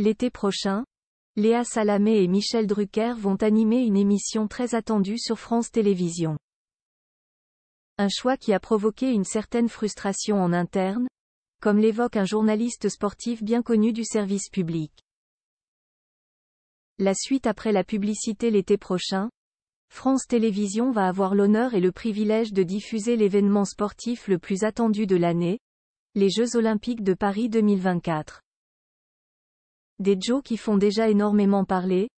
L'été prochain, Léa Salamé et Michel Drucker vont animer une émission très attendue sur France Télévisions. Un choix qui a provoqué une certaine frustration en interne, comme l'évoque un journaliste sportif bien connu du service public. La suite après la publicité l'été prochain, France Télévisions va avoir l'honneur et le privilège de diffuser l'événement sportif le plus attendu de l'année, les Jeux Olympiques de Paris 2024. Des Jeux qui font déjà énormément parler,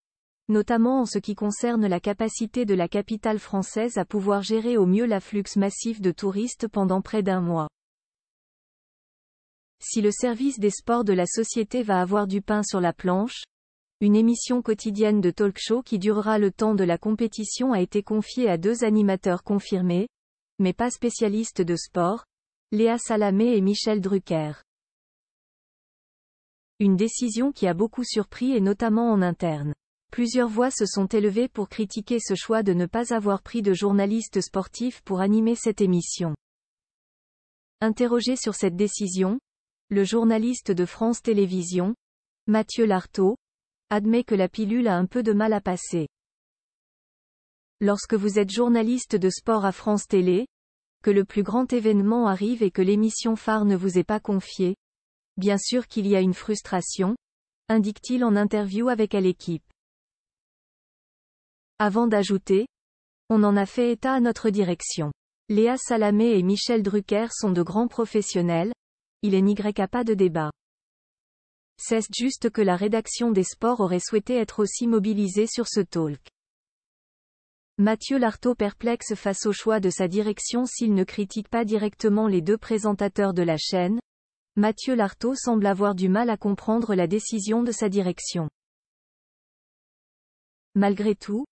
notamment en ce qui concerne la capacité de la capitale française à pouvoir gérer au mieux l'afflux massif de touristes pendant près d'un mois. Si le service des sports de la société va avoir du pain sur la planche, une émission quotidienne de talk show qui durera le temps de la compétition a été confiée à deux animateurs confirmés, mais pas spécialistes de sport, Léa Salamé et Michel Drucker. Une décision qui a beaucoup surpris et notamment en interne. Plusieurs voix se sont élevées pour critiquer ce choix de ne pas avoir pris de journalistes sportifs pour animer cette émission. Interrogé sur cette décision, le journaliste de France Télévisions, Mathieu Lartaud, admet que la pilule a un peu de mal à passer. Lorsque vous êtes journaliste de sport à France Télé, que le plus grand événement arrive et que l'émission phare ne vous est pas confiée, bien sûr qu'il y a une frustration, indique-t-il en interview avec l'équipe. Avant d'ajouter, on en a fait état à notre direction. Léa Salamé et Michel Drucker sont de grands professionnels, il n'y a pas de débat. C'est juste que la rédaction des sports aurait souhaité être aussi mobilisée sur ce talk. Mathieu Lartaud perplexe face au choix de sa direction s'il ne critique pas directement les deux présentateurs de la chaîne. Mathieu Lartaud semble avoir du mal à comprendre la décision de sa direction. Malgré tout,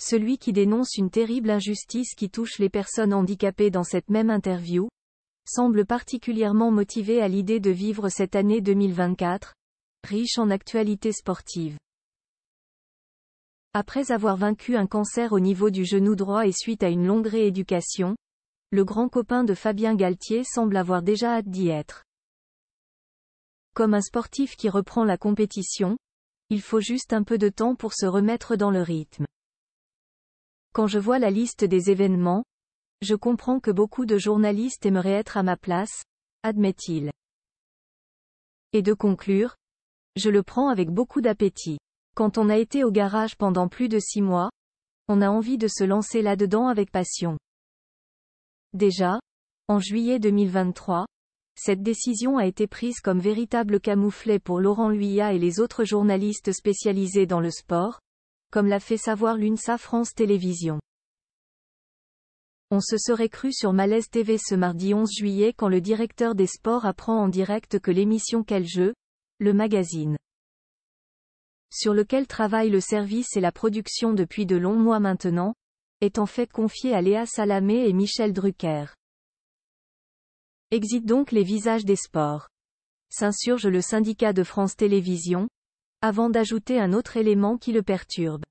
celui qui dénonce une terrible injustice qui touche les personnes handicapées dans cette même interview, semble particulièrement motivé à l'idée de vivre cette année 2024, riche en actualités sportives. Après avoir vaincu un cancer au niveau du genou droit et suite à une longue rééducation, le grand copain de Fabien Galtier semble avoir déjà hâte d'y être. Comme un sportif qui reprend la compétition, il faut juste un peu de temps pour se remettre dans le rythme. Quand je vois la liste des événements, je comprends que beaucoup de journalistes aimeraient être à ma place, admet-il. Et de conclure, je le prends avec beaucoup d'appétit. Quand on a été au garage pendant plus de six mois, on a envie de se lancer là-dedans avec passion. Déjà, en juillet 2023, cette décision a été prise comme véritable camouflet pour Laurent Luyat et les autres journalistes spécialisés dans le sport, comme l'a fait savoir l'UNSA France Télévisions. On se serait cru sur Malaise TV ce mardi 11 juillet quand le directeur des sports apprend en direct que l'émission Quel jeu, le magazine sur lequel travaille le service et la production depuis de longs mois maintenant, est en fait confié à Léa Salamé et Michel Drucker. Exit donc les visages des sports. S'insurge le syndicat de France Télévisions, avant d'ajouter un autre élément qui le perturbe.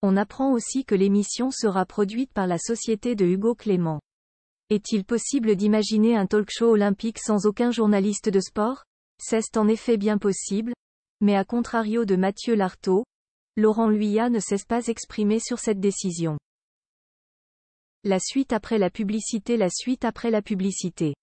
On apprend aussi que l'émission sera produite par la société de Hugo Clément. Est-il possible d'imaginer un talk show olympique sans aucun journaliste de sport? C'est en effet bien possible, mais à contrario de Mathieu Lartaud, Laurent Luyat ne cesse pas exprimer sur cette décision. La suite après la publicité La suite après la publicité.